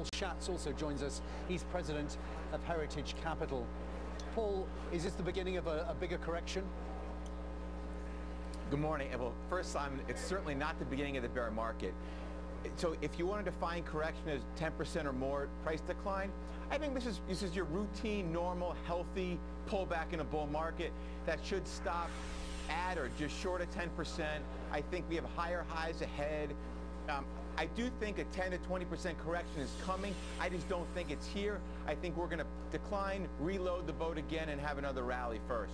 Paul Schatz also joins us. He's president of Heritage Capital. Paul, is this the beginning of a, a bigger correction? Good morning. Well, first, Simon, it's certainly not the beginning of the bear market. So if you want to define correction as 10% or more price decline, I think this is, this is your routine, normal, healthy pullback in a bull market that should stop at or just short of 10%. I think we have higher highs ahead. Um, I do think a 10 to 20% correction is coming. I just don't think it's here. I think we're going to decline, reload the boat again, and have another rally first.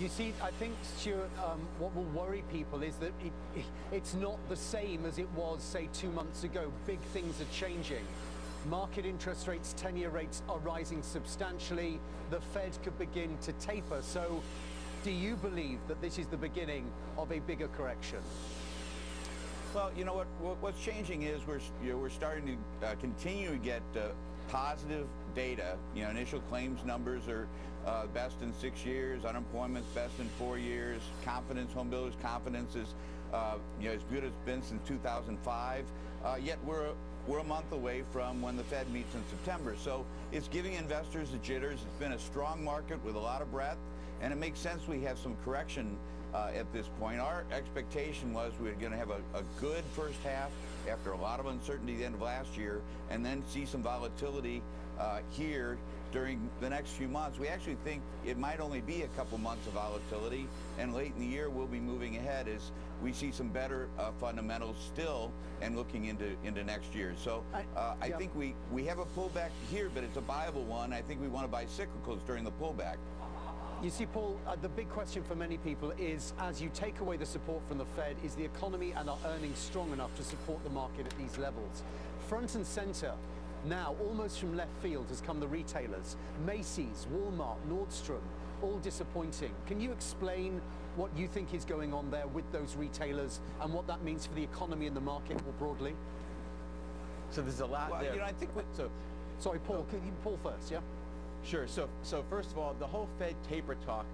You see, I think, Stuart, um, what will worry people is that it, it, it's not the same as it was, say, two months ago. Big things are changing. Market interest rates, 10-year rates are rising substantially. The Fed could begin to taper. So do you believe that this is the beginning of a bigger correction? Well, you know what? What's changing is we're you know, we're starting to uh, continue to get uh, positive data. You know, initial claims numbers are uh, best in six years. Unemployment's best in four years. Confidence, home builders' confidence is uh, you know as good as it's been since 2005. Uh, yet we're we're a month away from when the Fed meets in September. So it's giving investors the jitters. It's been a strong market with a lot of breadth, and it makes sense we have some correction uh, at this point. Our expectation was we were going to have a, a, good first half after a lot of uncertainty at the end of last year and then see some volatility uh, here during the next few months. We actually think it might only be a couple months of volatility and late in the year we'll be moving ahead as we see some better uh, fundamentals still and looking into into next year. So uh, I think we, we have a pullback here, but it's a viable one. I think we want to buy cyclicals during the pullback. You see, Paul, uh, the big question for many people is, as you take away the support from the Fed, is the economy and our earnings strong enough to support the market at these levels? Front and center, now, almost from left field, has come the retailers. Macy's, Walmart, Nordstrom, all disappointing. Can you explain what you think is going on there with those retailers and what that means for the economy and the market more broadly? So there's a lot well, there. You know, I think... so, Sorry, Paul, can you, Paul first, yeah? Sure. So, so first of all, the whole Fed taper talk,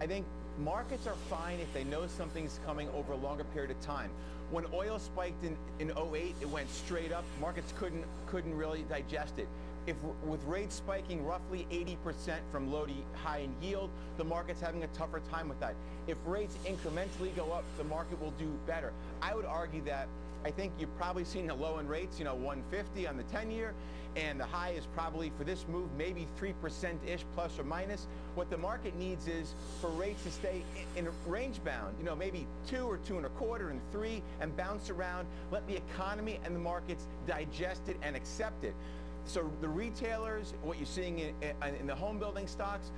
I think markets are fine if they know something's coming over a longer period of time. When oil spiked in, in 08, it went straight up. Markets couldn't, couldn't really digest it. If with rates spiking roughly 80% from low to high in yield, the market's having a tougher time with that. If rates incrementally go up, the market will do better. I would argue that I think you've probably seen the low in rates, you know, 150 on the 10-year, and the high is probably for this move maybe 3%-ish plus or minus. What the market needs is for rates to stay in, in range bound, you know, maybe two or two and a quarter and three and bounce around. Let the economy and the markets digest it and accept it. So the retailers, what you're seeing in, in the home building stocks,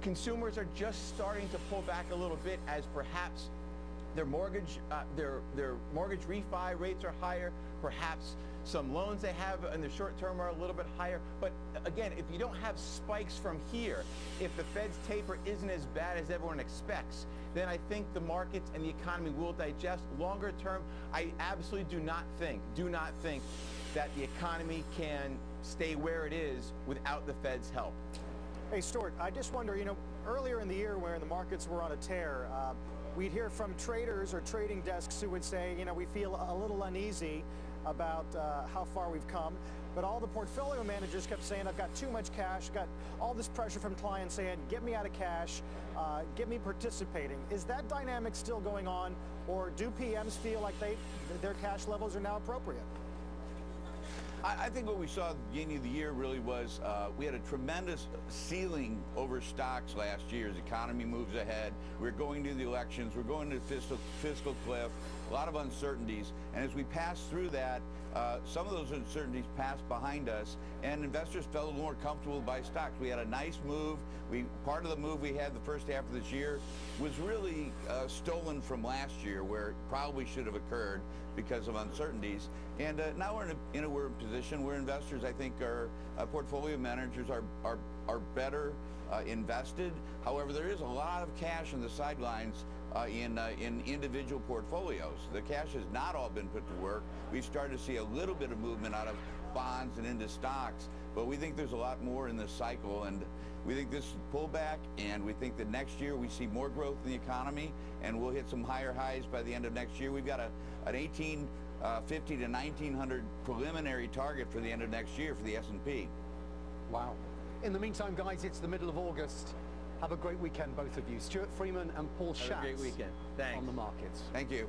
consumers are just starting to pull back a little bit as perhaps their mortgage, uh, their, their mortgage refi rates are higher. Perhaps some loans they have in the short term are a little bit higher. But again, if you don't have spikes from here, if the Fed's taper isn't as bad as everyone expects, then I think the markets and the economy will digest. Longer term, I absolutely do not think, do not think that the economy can stay where it is without the Fed's help. Hey, Stuart, I just wonder, you know, earlier in the year when the markets were on a tear, uh, we'd hear from traders or trading desks who would say, you know, we feel a little uneasy about uh, how far we've come. But all the portfolio managers kept saying, I've got too much cash, got all this pressure from clients saying, get me out of cash, uh, get me participating. Is that dynamic still going on, or do PMs feel like they their cash levels are now appropriate? I, I think what we saw at the beginning of the year really was uh, we had a tremendous ceiling over stocks last year as the economy moves ahead. We're going to the elections. We're going to the fiscal, fiscal cliff a lot of uncertainties. And as we pass through that, uh, some of those uncertainties passed behind us, and investors felt a little more comfortable to buy stocks. We had a nice move. We Part of the move we had the first half of this year was really uh, stolen from last year, where it probably should have occurred because of uncertainties. And uh, now we're in a, in a we're in position where investors, I think, are uh, portfolio managers are, are, are better uh, invested. However, there is a lot of cash on the sidelines uh, in, uh, in individual portfolios. The cash has not all been put to work. We've started to see a little bit of movement out of bonds and into stocks, but we think there's a lot more in this cycle, and we think this pullback, and we think that next year we see more growth in the economy, and we'll hit some higher highs by the end of next year. We've got a, an 18 uh, 50 to 1900 preliminary target for the end of next year for the S&P. Wow. In the meantime, guys, it's the middle of August. Have a great weekend, both of you. Stuart Freeman and Paul Have a Schatz great weekend. Thanks. on the markets. Thank you.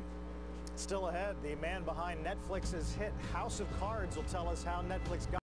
Still ahead, the man behind Netflix's hit House of Cards will tell us how Netflix got